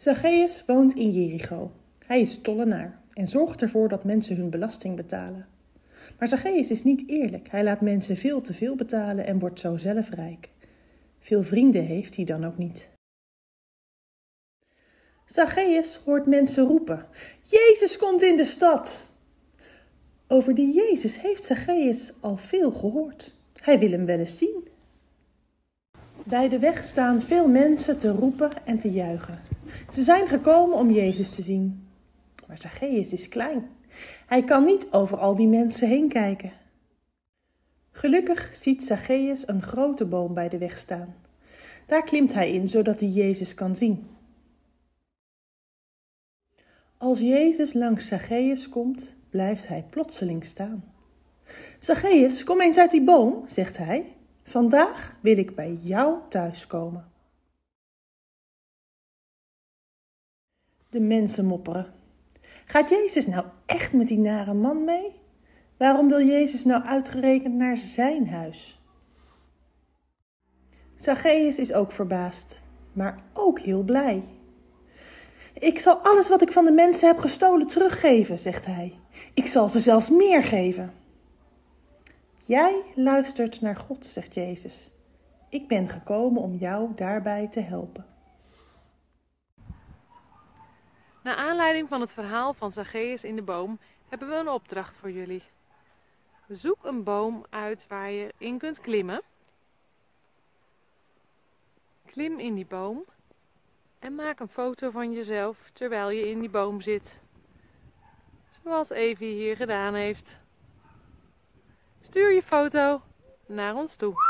Zacchaeus woont in Jericho. Hij is tollenaar en zorgt ervoor dat mensen hun belasting betalen. Maar Zacchaeus is niet eerlijk. Hij laat mensen veel te veel betalen en wordt zo zelf rijk. Veel vrienden heeft hij dan ook niet. Zacchaeus hoort mensen roepen: Jezus komt in de stad! Over die Jezus heeft Zacchaeus al veel gehoord. Hij wil hem wel eens zien. Bij de weg staan veel mensen te roepen en te juichen. Ze zijn gekomen om Jezus te zien. Maar Zacchaeus is klein. Hij kan niet over al die mensen heen kijken. Gelukkig ziet Zacchaeus een grote boom bij de weg staan. Daar klimt hij in, zodat hij Jezus kan zien. Als Jezus langs Zacchaeus komt, blijft hij plotseling staan. Zacchaeus, kom eens uit die boom, zegt hij. Vandaag wil ik bij jou thuiskomen. De mensen mopperen. Gaat Jezus nou echt met die nare man mee? Waarom wil Jezus nou uitgerekend naar zijn huis? Zacchaeus is ook verbaasd, maar ook heel blij. Ik zal alles wat ik van de mensen heb gestolen teruggeven, zegt hij. Ik zal ze zelfs meer geven. Jij luistert naar God, zegt Jezus. Ik ben gekomen om jou daarbij te helpen. Naar aanleiding van het verhaal van Zacchaeus in de boom hebben we een opdracht voor jullie. Zoek een boom uit waar je in kunt klimmen. Klim in die boom en maak een foto van jezelf terwijl je in die boom zit. Zoals Evie hier gedaan heeft. Stuur je foto naar ons toe.